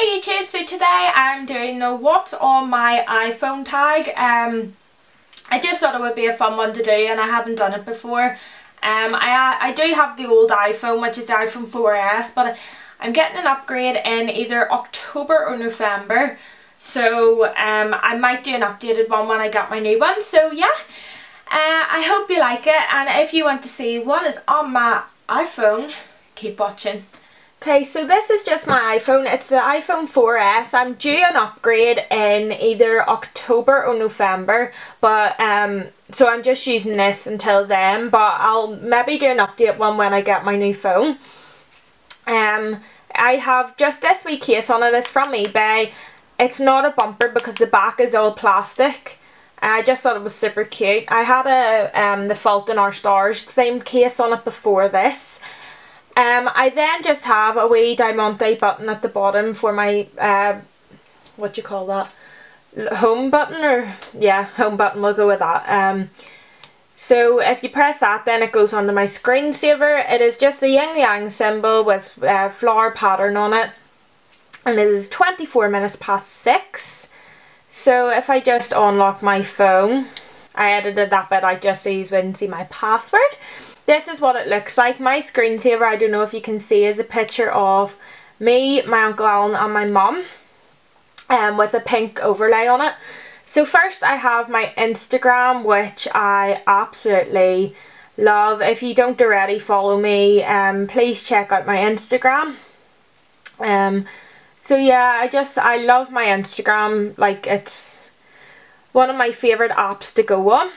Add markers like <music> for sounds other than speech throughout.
Hi YouTube, so today I'm doing the what's on my iPhone tag. Um, I just thought it would be a fun one to do and I haven't done it before. Um, I, I do have the old iPhone which is the iPhone 4S but I'm getting an upgrade in either October or November. So um, I might do an updated one when I get my new one. So yeah, uh, I hope you like it and if you want to see what is on my iPhone, keep watching. Okay, so this is just my iPhone. It's the iPhone 4S. I'm due an upgrade in either October or November, but um, so I'm just using this until then. But I'll maybe do an update one when I get my new phone. Um, I have just this wee case on it. It's from eBay. It's not a bumper because the back is all plastic. I just thought it was super cute. I had a um, the Fault in Our Stars themed case on it before this. Um, I then just have a wee diamante button at the bottom for my, uh, what do you call that, home button or, yeah, home button, we'll go with that. Um, so if you press that then it goes onto my screensaver. It is just the yin yang symbol with uh, flower pattern on it. And it is 24 minutes past 6. So if I just unlock my phone, I edited that bit out just so you wouldn't see my password. This is what it looks like. My screensaver, I don't know if you can see, is a picture of me, my Uncle Alan and my mum um, with a pink overlay on it. So first I have my Instagram which I absolutely love. If you don't already follow me, um, please check out my Instagram. Um, so yeah, I just, I love my Instagram. Like it's one of my favourite apps to go on.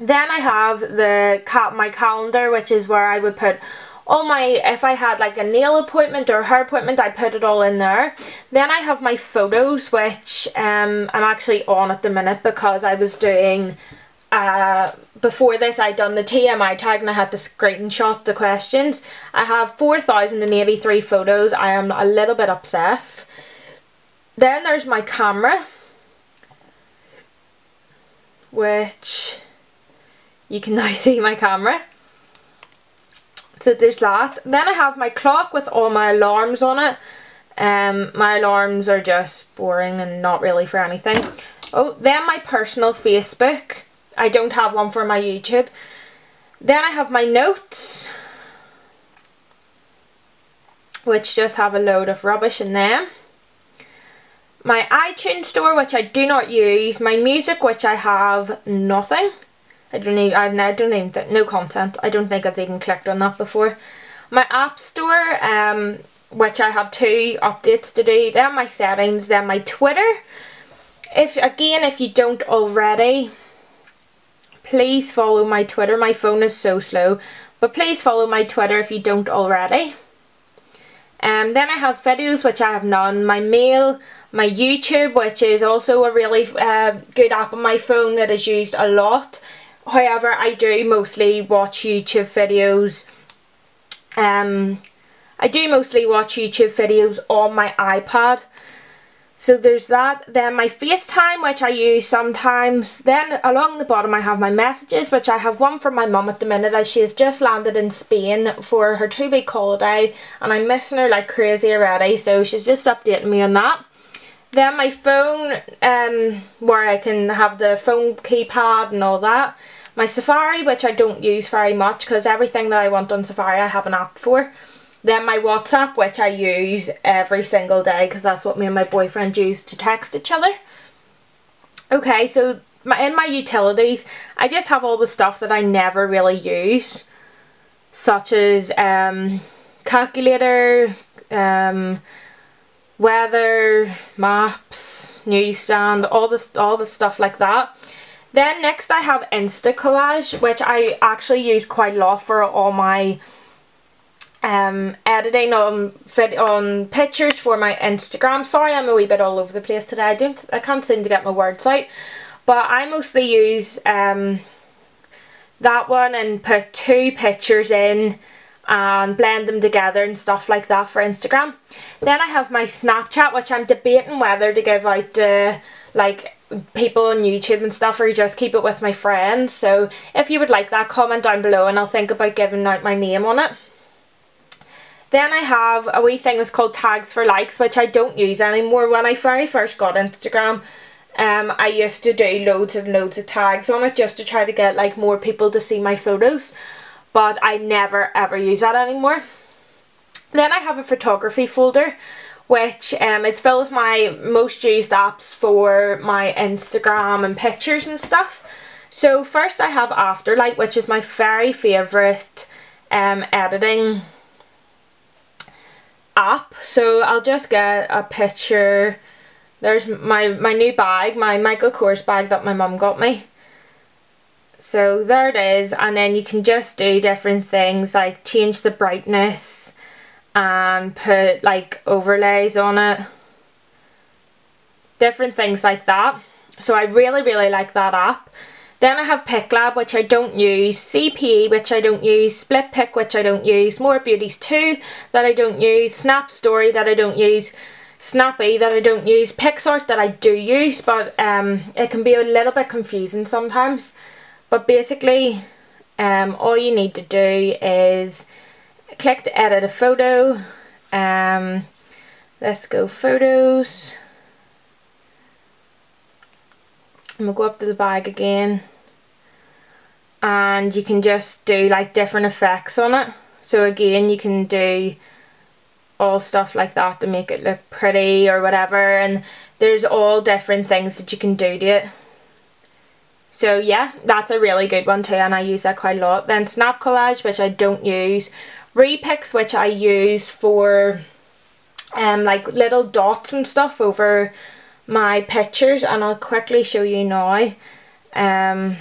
Then I have the my calendar which is where I would put all my, if I had like a nail appointment or hair appointment, I put it all in there. Then I have my photos, which um, I'm actually on at the minute because I was doing, uh, before this I'd done the TMI tag and I had to screenshot the questions. I have 4,083 photos. I am a little bit obsessed. Then there's my camera, which you can now <laughs> see my camera. So there's that. Then I have my clock with all my alarms on it. Um, my alarms are just boring and not really for anything. Oh, then my personal Facebook. I don't have one for my YouTube. Then I have my notes. Which just have a load of rubbish in them. My iTunes store, which I do not use. My music, which I have nothing. I don't even, I don't even, think, no content. I don't think I've even clicked on that before. My app store, um, which I have two updates to do. Then my settings, then my Twitter. If Again, if you don't already, please follow my Twitter. My phone is so slow. But please follow my Twitter if you don't already. Um, then I have videos, which I have none. My mail, my YouTube, which is also a really uh, good app on my phone that is used a lot. However, I do mostly watch YouTube videos. Um, I do mostly watch YouTube videos on my iPad. So there's that. Then my FaceTime, which I use sometimes. Then along the bottom I have my messages, which I have one from my mum at the minute as she has just landed in Spain for her two-week holiday. And I'm missing her like crazy already, so she's just updating me on that. Then my phone, um, where I can have the phone keypad and all that. My Safari, which I don't use very much because everything that I want on Safari I have an app for. Then my WhatsApp, which I use every single day because that's what me and my boyfriend use to text each other. Okay, so my, in my utilities, I just have all the stuff that I never really use. Such as um, calculator, um, weather, maps, newsstand, all this, all the stuff like that. Then next I have Insta Collage, which I actually use quite a lot for all my um, editing on on pictures for my Instagram. Sorry I'm a wee bit all over the place today. I don't I can't seem to get my words out. But I mostly use um, that one and put two pictures in and blend them together and stuff like that for Instagram. Then I have my Snapchat which I'm debating whether to give out uh, like people on YouTube and stuff or just keep it with my friends. So if you would like that, comment down below and I'll think about giving out my name on it. Then I have a wee thing that's called Tags for Likes, which I don't use anymore. When I very first got Instagram, um, I used to do loads and loads of tags on it just to try to get like more people to see my photos. But I never ever use that anymore. Then I have a photography folder which um, is filled with my most used apps for my Instagram and pictures and stuff. So first I have Afterlight which is my very favourite um, editing app. So I'll just get a picture. There's my, my new bag, my Michael Kors bag that my mum got me. So there it is and then you can just do different things like change the brightness and put like overlays on it. Different things like that. So I really really like that app. Then I have PicLab which I don't use, CPE which I don't use, Split Pic which I don't use, More Beauties 2 that I don't use, Snap Story that I don't use, Snappy that I don't use, PicsArt that I do use but um, it can be a little bit confusing sometimes. But basically um, all you need to do is click to edit a photo. Um, let's go photos. And we'll go up to the bag again. And you can just do like different effects on it. So again, you can do all stuff like that to make it look pretty or whatever. And there's all different things that you can do to it. So yeah, that's a really good one too and I use that quite a lot. Then Snap Collage, which I don't use. Repics which I use for um, like little dots and stuff over my pictures and I'll quickly show you now. Um,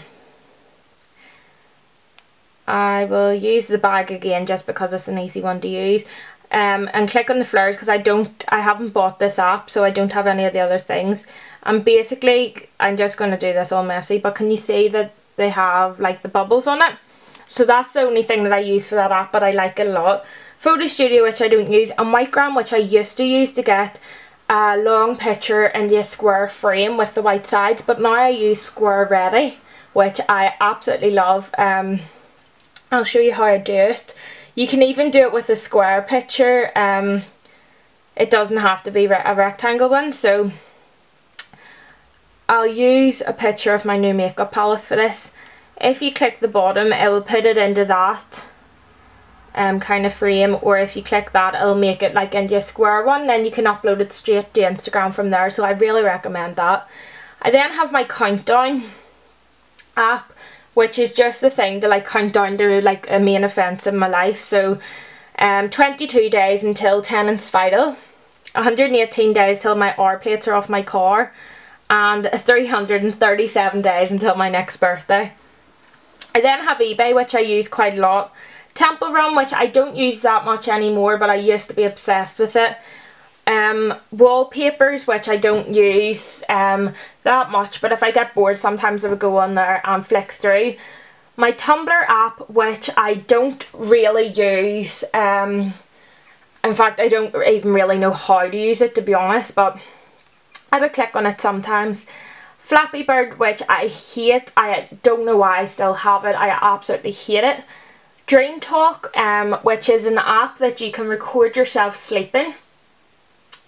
I will use the bag again just because it's an easy one to use. Um, and click on the flowers because I don't, I haven't bought this app so I don't have any of the other things. And basically, I'm just going to do this all messy, but can you see that they have like the bubbles on it? So that's the only thing that I use for that app, but I like it a lot. Photo Studio, which I don't use, and Whitegram, which I used to use to get a long picture in a square frame with the white sides, but now I use Squaready, which I absolutely love. Um, I'll show you how I do it. You can even do it with a square picture. Um, it doesn't have to be a rectangle one, so I'll use a picture of my new makeup palette for this if you click the bottom it will put it into that um, kind of frame or if you click that it'll make it like into a square one then you can upload it straight to Instagram from there so I really recommend that. I then have my countdown app which is just the thing to like count down to like a main events in my life so um, 22 days until Tennent's Vital 118 days till my R plates are off my car and 337 days until my next birthday. I then have eBay which I use quite a lot. Temple Run which I don't use that much anymore but I used to be obsessed with it. Um, wallpapers which I don't use um, that much but if I get bored sometimes I would go on there and flick through. My Tumblr app which I don't really use. Um, in fact I don't even really know how to use it to be honest but I would click on it sometimes. Flappy Bird, which I hate. I don't know why I still have it. I absolutely hate it. Dream Talk, um, which is an app that you can record yourself sleeping.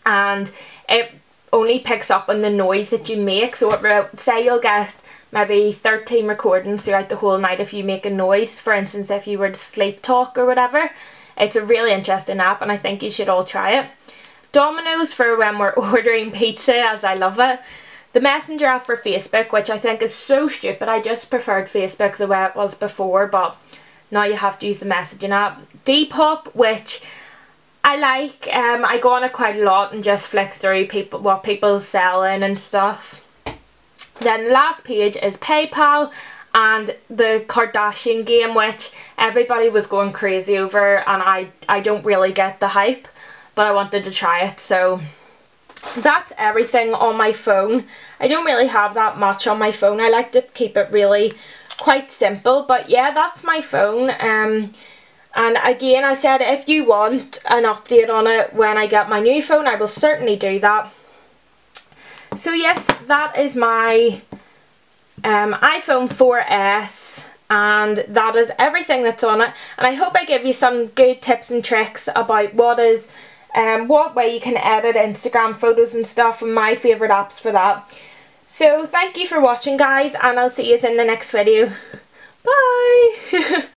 And it only picks up on the noise that you make. So it, uh, say you'll get maybe 13 recordings throughout the whole night if you make a noise. For instance, if you were to sleep talk or whatever. It's a really interesting app and I think you should all try it. Domino's for when we're <laughs> ordering pizza as I love it. The Messenger app for Facebook, which I think is so stupid. I just preferred Facebook the way it was before, but now you have to use the messaging app. Depop, which I like. Um, I go on it quite a lot and just flick through people what people's selling and stuff. Then the last page is PayPal and the Kardashian game, which everybody was going crazy over, and I I don't really get the hype, but I wanted to try it, so that's everything on my phone. I don't really have that much on my phone. I like to keep it really quite simple. But yeah, that's my phone. Um, and again, I said if you want an update on it when I get my new phone, I will certainly do that. So yes, that is my um, iPhone 4S and that is everything that's on it and I hope I give you some good tips and tricks about what is um, what way you can edit Instagram photos and stuff and my favourite apps for that. So thank you for watching guys and I'll see you in the next video. Bye! <laughs>